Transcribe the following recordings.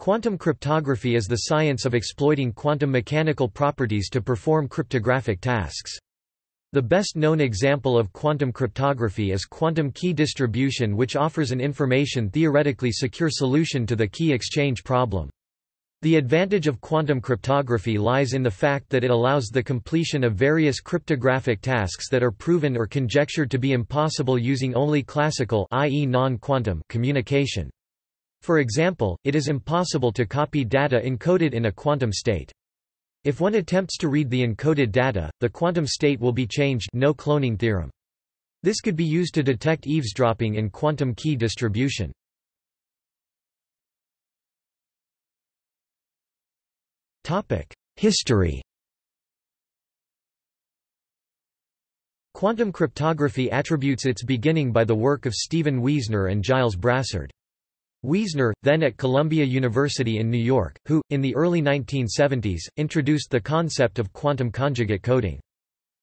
Quantum cryptography is the science of exploiting quantum mechanical properties to perform cryptographic tasks. The best known example of quantum cryptography is quantum key distribution which offers an information theoretically secure solution to the key exchange problem. The advantage of quantum cryptography lies in the fact that it allows the completion of various cryptographic tasks that are proven or conjectured to be impossible using only classical i.e. non-quantum communication. For example, it is impossible to copy data encoded in a quantum state. If one attempts to read the encoded data, the quantum state will be changed no cloning theorem. This could be used to detect eavesdropping in quantum key distribution. History Quantum cryptography attributes its beginning by the work of Stephen Wiesner and Gilles Brassard. Wiesner, then at Columbia University in New York, who, in the early 1970s, introduced the concept of quantum conjugate coding.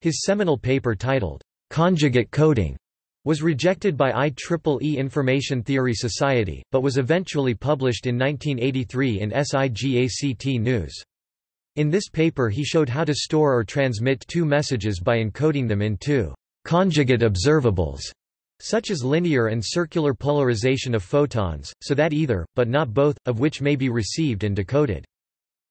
His seminal paper titled, Conjugate Coding, was rejected by IEEE Information Theory Society, but was eventually published in 1983 in SIGACT News. In this paper he showed how to store or transmit two messages by encoding them in two conjugate observables such as linear and circular polarization of photons, so that either, but not both, of which may be received and decoded.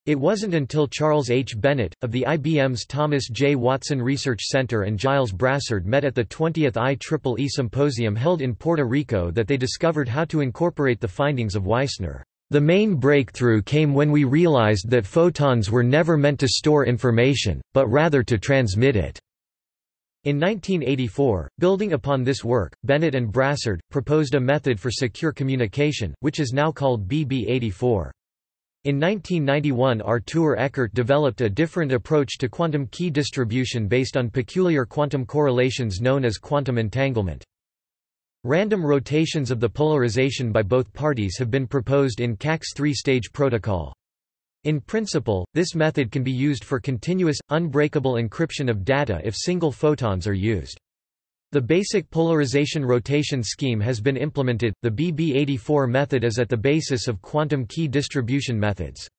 It wasn't until Charles H. Bennett, of the IBM's Thomas J. Watson Research Center and Gilles Brassard met at the 20th IEEE Symposium held in Puerto Rico that they discovered how to incorporate the findings of Wiesner. The main breakthrough came when we realized that photons were never meant to store information, but rather to transmit it. In 1984, building upon this work, Bennett and Brassard, proposed a method for secure communication, which is now called BB84. In 1991 Artur Ekert developed a different approach to quantum key distribution based on peculiar quantum correlations known as quantum entanglement. Random rotations of the polarization by both parties have been proposed in Kak's three-stage protocol. In principle, this method can be used for continuous, unbreakable encryption of data if single photons are used. The basic polarization rotation scheme has been implemented. The BB84 method is at the basis of quantum key distribution methods.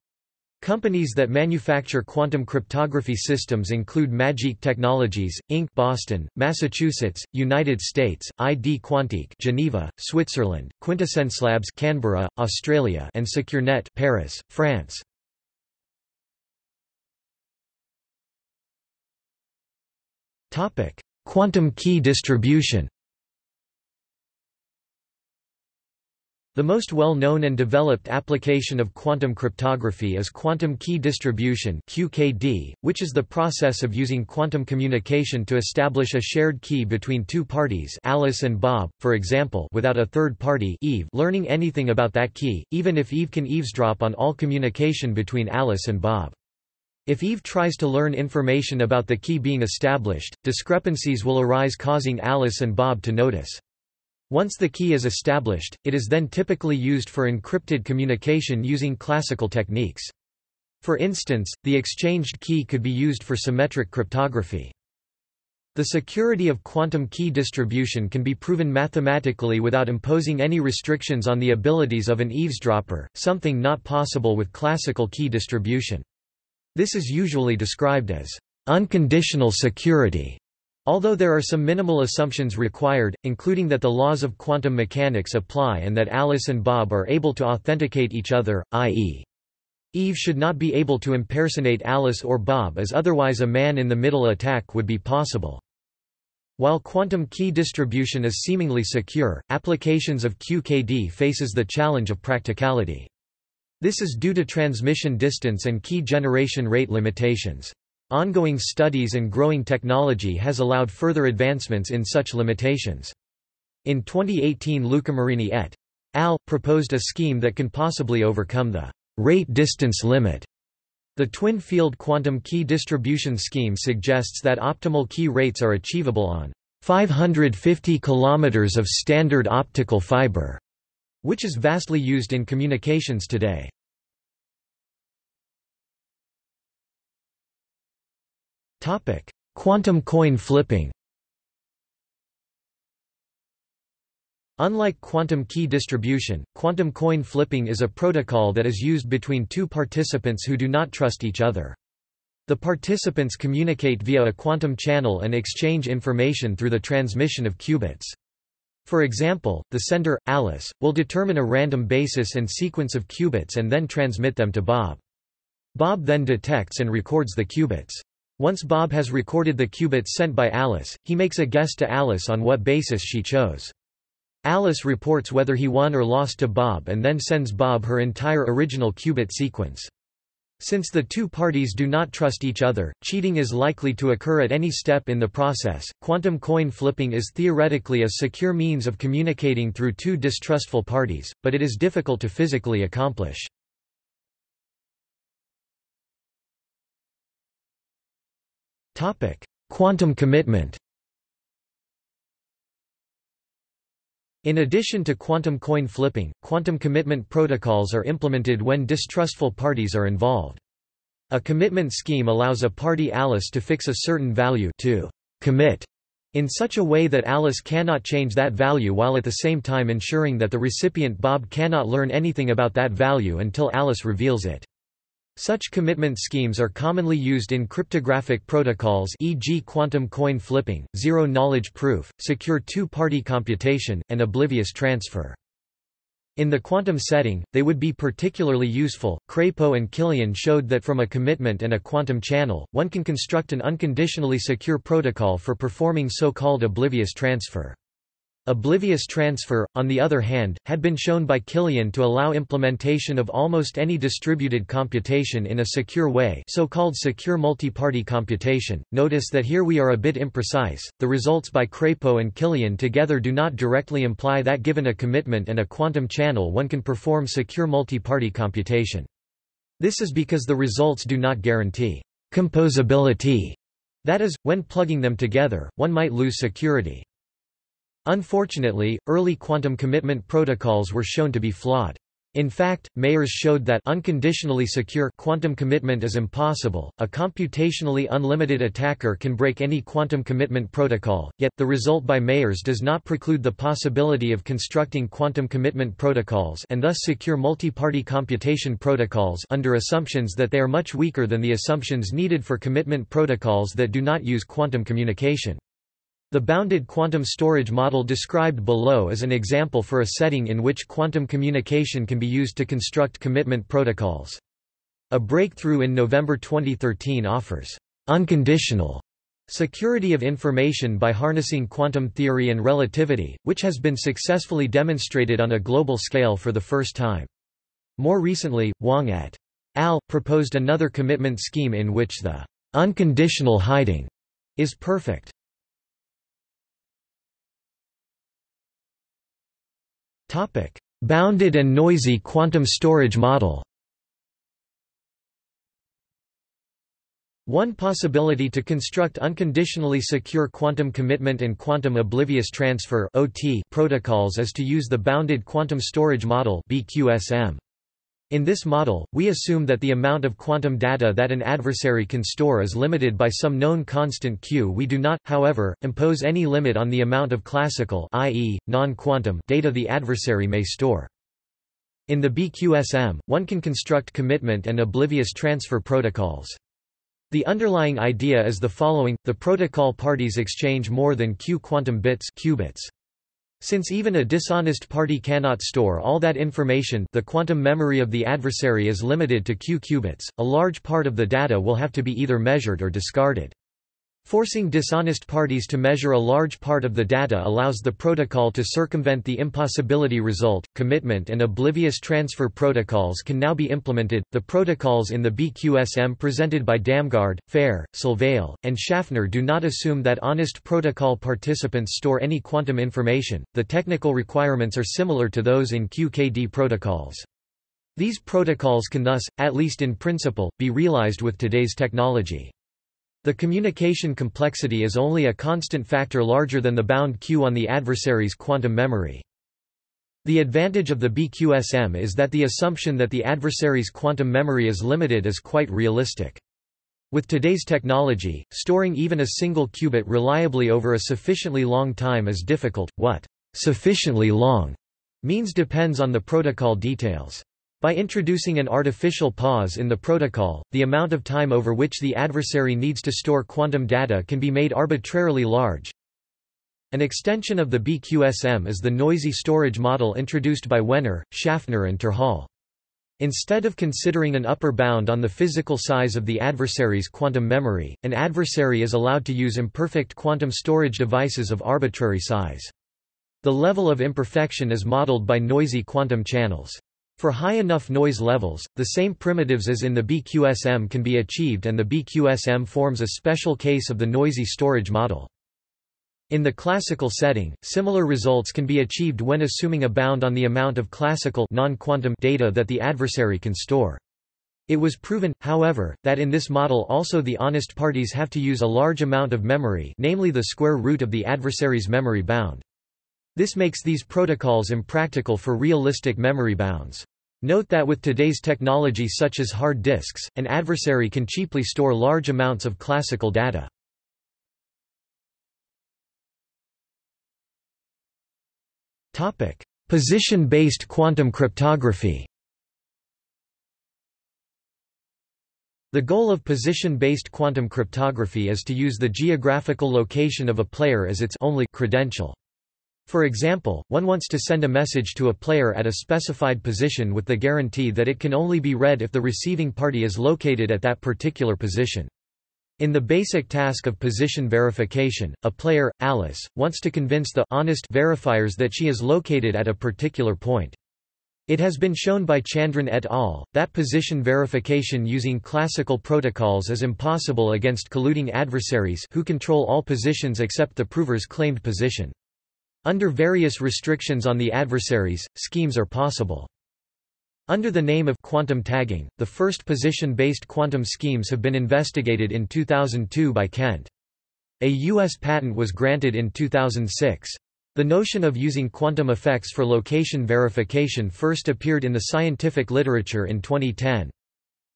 Companies that manufacture quantum cryptography systems include MagiQ Technologies, Inc. Boston, Massachusetts, United States, ID Quantique Geneva, Switzerland, Quintessence Labs Canberra, Australia and SeQureNet Paris, France. Topic: Quantum key distribution. The most well-known and developed application of quantum cryptography is quantum key distribution (QKD), which is the process of using quantum communication to establish a shared key between two parties, Alice and Bob, for example, without a third party, Eve, learning anything about that key, even if Eve can eavesdrop on all communication between Alice and Bob. If Eve tries to learn information about the key being established, discrepancies will arise causing Alice and Bob to notice. Once the key is established, it is then typically used for encrypted communication using classical techniques. For instance, the exchanged key could be used for symmetric cryptography. The security of quantum key distribution can be proven mathematically without imposing any restrictions on the abilities of an eavesdropper, something not possible with classical key distribution. This is usually described as unconditional security. Although there are some minimal assumptions required, including that the laws of quantum mechanics apply and that Alice and Bob are able to authenticate each other, i.e. Eve should not be able to impersonate Alice or Bob as otherwise a man-in-the-middle attack would be possible. While quantum key distribution is seemingly secure, applications of QKD faces the challenge of practicality. This is due to transmission distance and key generation rate limitations. Ongoing studies and growing technology has allowed further advancements in such limitations. In 2018 Lucamarini et al. proposed a scheme that can possibly overcome the rate distance limit. The twin-field quantum key distribution scheme suggests that optimal key rates are achievable on 550 km of standard optical fiber which is vastly used in communications today. Quantum coin flipping Unlike quantum key distribution, quantum coin flipping is a protocol that is used between two participants who do not trust each other. The participants communicate via a quantum channel and exchange information through the transmission of qubits. For example, the sender, Alice, will determine a random basis and sequence of qubits and then transmit them to Bob. Bob then detects and records the qubits. Once Bob has recorded the qubits sent by Alice, he makes a guess to Alice on what basis she chose. Alice reports whether he won or lost to Bob and then sends Bob her entire original qubit sequence. Since the two parties do not trust each other, cheating is likely to occur at any step in the process. Quantum coin flipping is theoretically a secure means of communicating through two distrustful parties, but it is difficult to physically accomplish. Quantum commitment. In addition to quantum coin flipping, quantum commitment protocols are implemented when distrustful parties are involved. A commitment scheme allows a party Alice to fix a certain value to commit in such a way that Alice cannot change that value while at the same time ensuring that the recipient Bob cannot learn anything about that value until Alice reveals it. Such commitment schemes are commonly used in cryptographic protocols e.g. quantum coin flipping, zero-knowledge proof, secure two-party computation, and oblivious transfer. In the quantum setting, they would be particularly useful. Crépeau and Kilian showed that from a commitment and a quantum channel, one can construct an unconditionally secure protocol for performing so-called oblivious transfer. Oblivious transfer, on the other hand, had been shown by Kilian to allow implementation of almost any distributed computation in a secure way so-called secure multi-party computation. Notice that here we are a bit imprecise, the results by Crépeau and Kilian together do not directly imply that given a commitment and a quantum channel one can perform secure multi-party computation. This is because the results do not guarantee composability. That is, when plugging them together, one might lose security. Unfortunately, early quantum commitment protocols were shown to be flawed. In fact, Mayers showed that unconditionally secure quantum commitment is impossible. A computationally unlimited attacker can break any quantum commitment protocol, yet the result by Mayers does not preclude the possibility of constructing quantum commitment protocols and thus secure multi-party computation protocols under assumptions that they are much weaker than the assumptions needed for commitment protocols that do not use quantum communication. The bounded quantum storage model described below is an example for a setting in which quantum communication can be used to construct commitment protocols. A breakthrough in November 2013 offers unconditional security of information by harnessing quantum theory and relativity, which has been successfully demonstrated on a global scale for the first time. More recently, Wang et al. proposed another commitment scheme in which the unconditional hiding is perfect. Topic: Bounded and noisy quantum storage model. One possibility to construct unconditionally secure quantum commitment and quantum oblivious transfer (OT) protocols is to use the bounded quantum storage model (BQSM). In this model, we assume that the amount of quantum data that an adversary can store is limited by some known constant q. We do not, however, impose any limit on the amount of classical i.e., non-quantum data the adversary may store. In the BQSM, one can construct commitment and oblivious transfer protocols. The underlying idea is the following, the protocol parties exchange more than q quantum bits qubits. Since even a dishonest party cannot store all that information the quantum memory of the adversary is limited to q qubits, a large part of the data will have to be either measured or discarded. Forcing dishonest parties to measure a large part of the data allows the protocol to circumvent the impossibility result. Commitment and oblivious transfer protocols can now be implemented. The protocols in the BQSM presented by Damgard, Fehr, Salvail, and Schaffner do not assume that honest protocol participants store any quantum information. The technical requirements are similar to those in QKD protocols. These protocols can thus, at least in principle, be realized with today's technology. The communication complexity is only a constant factor larger than the bound Q on the adversary's quantum memory. The advantage of the BQSM is that the assumption that the adversary's quantum memory is limited is quite realistic. With today's technology, storing even a single qubit reliably over a sufficiently long time is difficult. What sufficiently long means depends on the protocol details. By introducing an artificial pause in the protocol, the amount of time over which the adversary needs to store quantum data can be made arbitrarily large. An extension of the BQSM is the noisy storage model introduced by Wehner, Schaffner and Terhal. Instead of considering an upper bound on the physical size of the adversary's quantum memory, an adversary is allowed to use imperfect quantum storage devices of arbitrary size. The level of imperfection is modeled by noisy quantum channels. For high enough noise levels, the same primitives as in the BQSM can be achieved and the BQSM forms a special case of the noisy storage model. In the classical setting, similar results can be achieved when assuming a bound on the amount of classical non-quantum data that the adversary can store. It was proven, however, that in this model also the honest parties have to use a large amount of memory namely the square root of the adversary's memory bound. This makes these protocols impractical for realistic memory bounds. Note that with today's technology such as hard disks, an adversary can cheaply store large amounts of classical data. Position-based quantum cryptography The goal of position-based quantum cryptography is to use the geographical location of a player as its only credential. For example, one wants to send a message to a player at a specified position with the guarantee that it can only be read if the receiving party is located at that particular position. In the basic task of position verification, a player, Alice, wants to convince the honest verifiers that she is located at a particular point. It has been shown by Chandran et al. that position verification using classical protocols is impossible against colluding adversaries who control all positions except the prover's claimed position. Under various restrictions on the adversaries, schemes are possible. Under the name of quantum tagging, the first position-based quantum schemes have been investigated in 2002 by Kent. A U.S. patent was granted in 2006. The notion of using quantum effects for location verification first appeared in the scientific literature in 2010.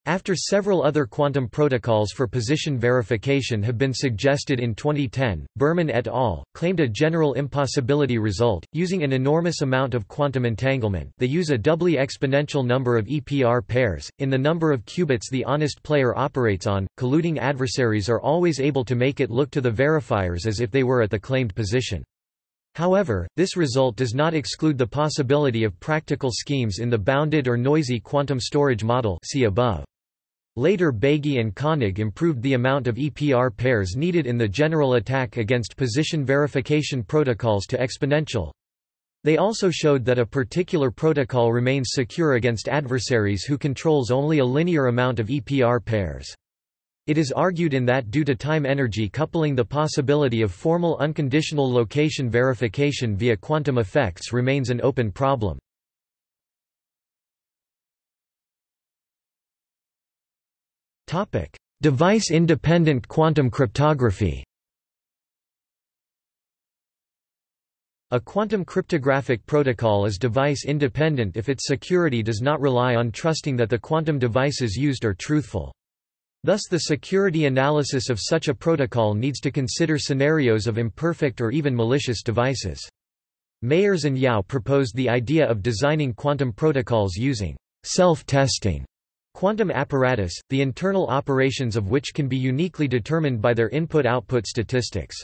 After several other quantum protocols for position verification have been suggested in 2010, Buhrman et al. claimed a general impossibility result. Using an enormous amount of quantum entanglement, they use a doubly exponential number of EPR pairs. In the number of qubits the honest player operates on, colluding adversaries are always able to make it look to the verifiers as if they were at the claimed position. However, this result does not exclude the possibility of practical schemes in the bounded or noisy quantum storage model see above. Later Beigi and Koenig improved the amount of EPR pairs needed in the general attack against position verification protocols to exponential. They also showed that a particular protocol remains secure against adversaries who controls only a linear amount of EPR pairs. It is argued in that due to time energy coupling the possibility of formal unconditional location verification via quantum effects remains an open problem. Device-independent quantum cryptography A quantum cryptographic protocol is device-independent if its security does not rely on trusting that the quantum devices used are truthful. Thus the security analysis of such a protocol needs to consider scenarios of imperfect or even malicious devices. Mayers and Yao proposed the idea of designing quantum protocols using self-testing Quantum apparatus, the internal operations of which can be uniquely determined by their input-output statistics.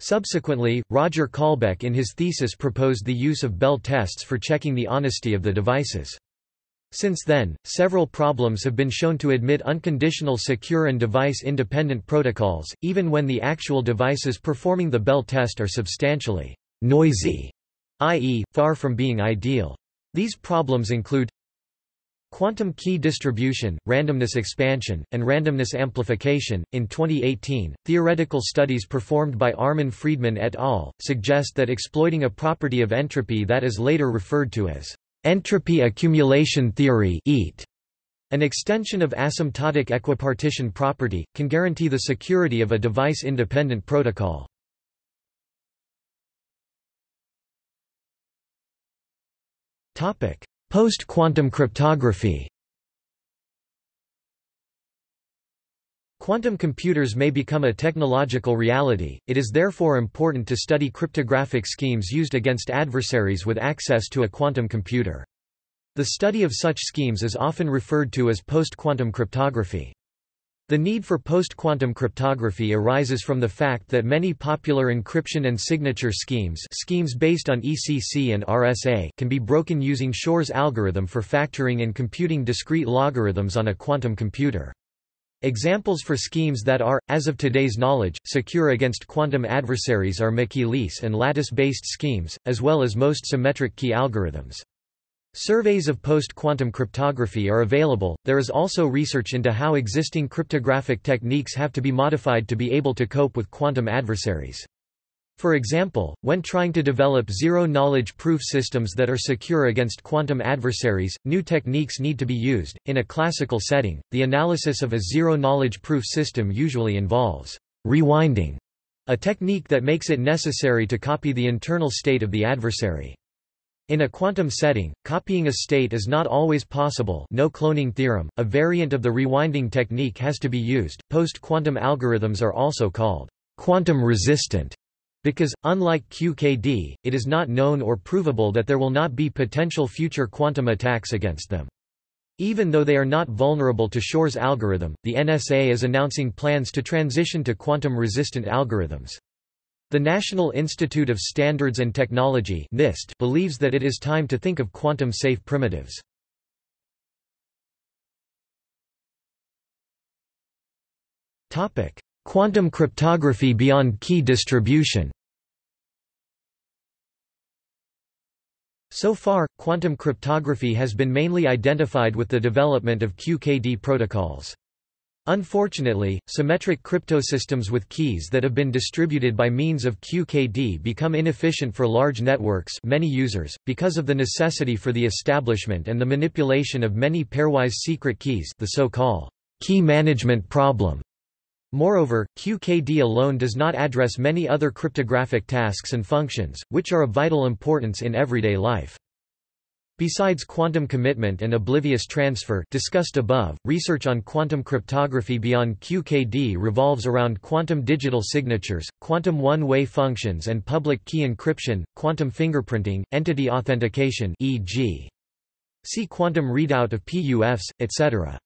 Subsequently, Roger Colbeck in his thesis proposed the use of Bell tests for checking the honesty of the devices. Since then, several problems have been shown to admit unconditional secure and device-independent protocols, even when the actual devices performing the Bell test are substantially noisy, i.e., far from being ideal. These problems include Quantum key distribution, randomness expansion, and randomness amplification. In 2018, theoretical studies performed by Arnon-Friedman et al. suggest that exploiting a property of entropy that is later referred to as entropy accumulation theory (EAT), an extension of asymptotic equipartition property, can guarantee the security of a device-independent protocol. Topic: Post-quantum cryptography quantum computers may become a technological reality, it is therefore important to study cryptographic schemes used against adversaries with access to a quantum computer. The study of such schemes is often referred to as post-quantum cryptography. The need for post-quantum cryptography arises from the fact that many popular encryption and signature schemes schemes based on ECC and RSA can be broken using Shor's algorithm for factoring and computing discrete logarithms on a quantum computer. Examples for schemes that are, as of today's knowledge, secure against quantum adversaries are McEliece and lattice-based schemes, as well as most symmetric key algorithms. Surveys of post-quantum cryptography are available. There is also research into how existing cryptographic techniques have to be modified to be able to cope with quantum adversaries. For example, when trying to develop zero-knowledge proof systems that are secure against quantum adversaries, new techniques need to be used. In a classical setting, the analysis of a zero-knowledge proof system usually involves rewinding, a technique that makes it necessary to copy the internal state of the adversary. In a quantum setting, copying a state is not always possible no cloning theorem, a variant of the rewinding technique has to be used. Post-quantum algorithms are also called quantum resistant because, unlike QKD, it is not known or provable that there will not be potential future quantum attacks against them. Even though they are not vulnerable to Shor's algorithm, the NSA is announcing plans to transition to quantum-resistant algorithms. The National Institute of Standards and Technology NIST believes that it is time to think of quantum-safe primitives. Quantum cryptography beyond key distribution So far, quantum cryptography has been mainly identified with the development of QKD protocols. Unfortunately, symmetric cryptosystems with keys that have been distributed by means of QKD become inefficient for large networks many users, because of the necessity for the establishment and the manipulation of many pairwise secret keys the so-called key management problem. Moreover, QKD alone does not address many other cryptographic tasks and functions, which are of vital importance in everyday life. Besides quantum commitment and oblivious transfer discussed above, research on quantum cryptography beyond QKD revolves around quantum digital signatures, quantum one-way functions and public key encryption, quantum fingerprinting, entity authentication e.g. See quantum readout of PUFs, etc.